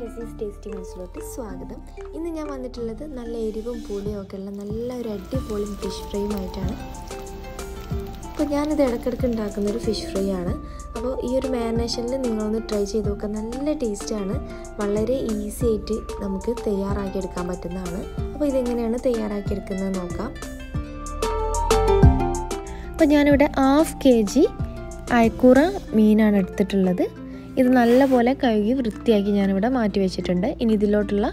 Nasees tasty മീൻസിലോട്ട് സ്വാഗതം. ഇന്ന് ഞാൻ വന്നിട്ടുള്ളത് നല്ല എരിവും പൂളിയും ഒക്കെ ഉള്ള നല്ല ഒരു അടിപൊളി ഫിഷ് ഫ്രൈയുമായിട്ടാണ്. അപ്പോൾ ഞാനിത് ഇടയ്ക്കിടയ്ക്ക് ഉണ്ടാക്കുന്ന ഒരു ഫിഷ് ഫ്രൈ ആണ് അപ്പോൾ ഈ ഒരു മാരിനേഷനിൽ നിങ്ങളൊന്ന് ട്രൈ ചെയ്ത് നോക്കുക നല്ല ടേസ്റ്റാണ്. വളരെ ഈസി ആയിട്ട് നമുക്ക് തയ്യാറാക്കിയെടുക്കാൻ പറ്റുന്നതാണ്. അപ്പോൾ ഇതെങ്ങനെയാണ് തയ്യാറാക്കിയെടുക്കുന്നത് നോക്കാം. അപ്പോൾ ഞാനിവിടെ ഹാഫ് കെ ജി അയക്കൂറ മീനാണ് എടുത്തിട്ടുള്ളത്. ഇത് നല്ലപോലെ കഴുകി വൃത്തിയാക്കി ഞാനിവിടെ മാറ്റി വെച്ചിട്ടുണ്ട്. ഇനി ഇതിലോട്ടുള്ള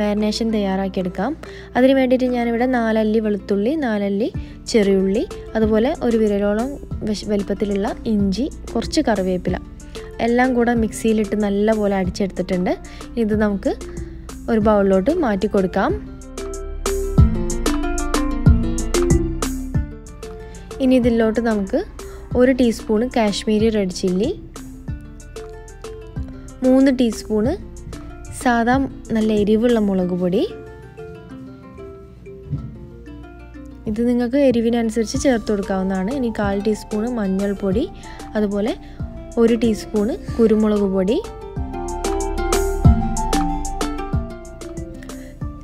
മാരിനേഷൻ തയ്യാറാക്കിയെടുക്കാം. അതിന് വേണ്ടിയിട്ട് ഞാനിവിടെ നാലല്ലി വെളുത്തുള്ളി നാലല്ലി ചെറിയുള്ളി അതുപോലെ ഒരു വിരലോളം വലിപ്പത്തിലുള്ള ഇഞ്ചി കുറച്ച് കറിവേപ്പില. എല്ലാം കൂടെ മിക്സിയിലിട്ട് നല്ലപോലെ അടിച്ചെടുത്തിട്ടുണ്ട്. ഇത് നമുക്ക് ഒരു ബൗളിലോട്ട് മാറ്റി കൊടുക്കാം. ഇനി ഇതിലോട്ട് നമുക്ക് ഒരു ടീസ്പൂണ് കാശ്മീരി റെഡ് ചില്ലി മൂന്ന് ടീസ്പൂണ് സാധാ നല്ല എരിവുള്ള മുളക് പൊടി. ഇത് നിങ്ങൾക്ക് എരിവിനനുസരിച്ച് ചേർത്ത് കൊടുക്കാവുന്നതാണ്. ഇനി കാൽ ടീസ്പൂണ് മഞ്ഞൾപ്പൊടി അതുപോലെ ഒരു ടീസ്പൂണ് കുരുമുളക് പൊടി.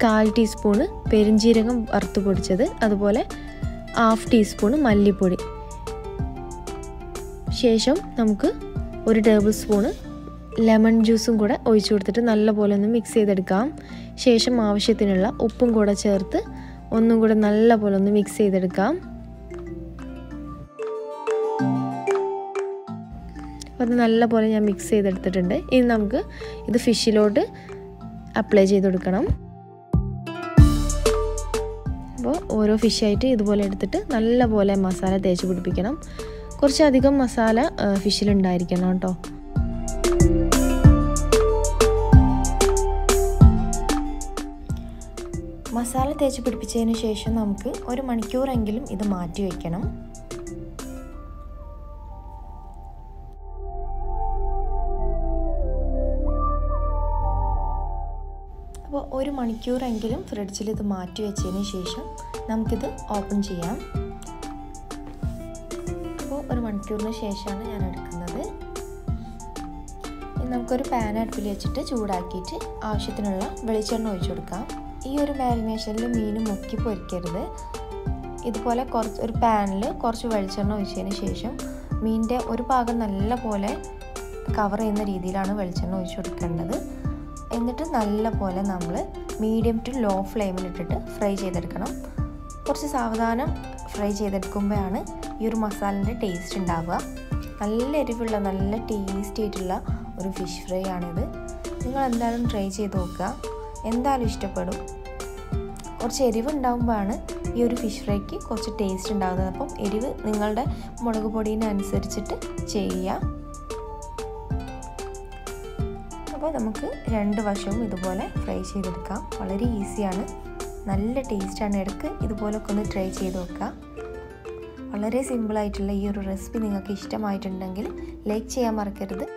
കാൽ ടീസ്പൂണ് പെരിഞ്ജീരകം വറുത്ത് പൊടിച്ചത് അതുപോലെ ഹാഫ് ടീസ്പൂണ് മല്ലിപ്പൊടി. ശേഷം നമുക്ക് ഒരു ടേബിൾ സ്പൂണ് ലെമൺ ജ്യൂസും കൂടെ ഒഴിച്ചു കൊടുത്തിട്ട് നല്ലപോലെ ഒന്ന് മിക്സ് ചെയ്തെടുക്കാം. ശേഷം ആവശ്യത്തിനുള്ള ഉപ്പും കൂടെ ചേർത്ത് ഒന്നും കൂടെ നല്ലപോലെ ഒന്ന് മിക്സ് ചെയ്തെടുക്കാം. അത് നല്ലപോലെ ഞാൻ മിക്സ് ചെയ്തെടുത്തിട്ടുണ്ട്. ഇനി നമുക്ക് ഇത് ഫിഷിലോട്ട് അപ്ലൈ ചെയ്ത് കൊടുക്കണം. അപ്പോൾ ഓരോ ഫിഷായിട്ട് ഇതുപോലെ എടുത്തിട്ട് നല്ലപോലെ മസാല തേച്ച് പിടിപ്പിക്കണം. കുറച്ചധികം മസാല ഫിഷിലുണ്ടായിരിക്കണം കേട്ടോ. മസാല തേച്ച് പിടിപ്പിച്ചതിന് ശേഷം നമുക്ക് ഒരു മണിക്കൂറെങ്കിലും ഇത് മാറ്റി വയ്ക്കണം. അപ്പോൾ ഒരു മണിക്കൂറെങ്കിലും ഫ്രിഡ്ജിൽ ഇത് മാറ്റി വെച്ചതിന് ശേഷം നമുക്കിത് ഓപ്പൺ ചെയ്യാം. അപ്പോൾ ഒരു മണിക്കൂറിന് ശേഷമാണ് ഞാൻ എടുക്കുന്നത്. നമുക്കൊരു പാൻ അടുപ്പിൽ വെച്ചിട്ട് ചൂടാക്കിയിട്ട് ആവശ്യത്തിനുള്ള വെളിച്ചെണ്ണ ഒഴിച്ചു കൊടുക്കാം. ഈ ഒരു മാരിനേഷനിൽ മീൻ മുക്കി പൊരിക്കരുത്. ഇതുപോലെ കുറച്ച് ഒരു പാനിൽ കുറച്ച് വെളിച്ചെണ്ണ ഒഴിച്ചതിന് ശേഷം മീനിന്റെ ഒരു ഭാഗം നല്ല പോലെ കവർ ചെയ്യുന്ന രീതിയിലാണ് വെളിച്ചെണ്ണ ഒഴിച്ചു കൊടുക്കേണ്ടത്. എന്നിട്ട് നല്ല പോലെ നമ്മൾ മീഡിയം ടു ലോ ഫ്ലെയിമിലിട്ടിട്ട് ഫ്രൈ ചെയ്തെടുക്കണം. കുറച്ച് സാവധാനം ഫ്രൈ ചെയ്തെടുക്കുമ്പോഴാണ് ഈ ഒരു മസാലന്റെ ടേസ്റ്റ് ഉണ്ടാവുക. നല്ല എരിവുള്ള നല്ല ടേസ്റ്റി ആയിട്ടുള്ള ഒരു ഫിഷ് ഫ്രൈ ആണിത്. നിങ്ങൾ എന്തായാലും ട്രൈ ചെയ്ത് നോക്കുക. എന്തായാലും ഇഷ്ടപ്പെടും. കുറച്ച് എരിവ് ഉണ്ടാകുമ്പോഴാണ് ഈ ഒരു ഫിഷ് ഫ്രൈക്ക് കുറച്ച് ടേസ്റ്റ് ഉണ്ടാകുന്നത്. അപ്പം എരിവ് നിങ്ങളുടെ മുളക് പൊടീനനുസരിച്ചിട്ട് ചെയ്യുക. അപ്പോൾ നമുക്ക് രണ്ട് വശവും ഇതുപോലെ ഫ്രൈ ചെയ്തെടുക്കാം. വളരെ ഈസിയാണ്. നല്ല ടേസ്റ്റാണ് ഇടയ്ക്ക് ഇതുപോലൊക്കെ ഒന്ന് ട്രൈ ചെയ്ത് നോക്കുക. വളരെ സിമ്പിളായിട്ടുള്ള ഈ ഒരു റെസിപ്പി നിങ്ങൾക്ക് ഇഷ്ടമായിട്ടുണ്ടെങ്കിൽ ലൈക്ക് ചെയ്യാൻ മറക്കരുത്.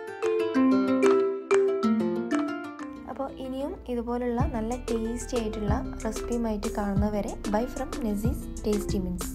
അപ്പോൾ ഇനിയും ഇതുപോലുള്ള നല്ല ടേസ്റ്റി ആയിട്ടുള്ള റെസിപ്പിയുമായിട്ട് കാണുന്നവരെ bye from Nesi's tasty means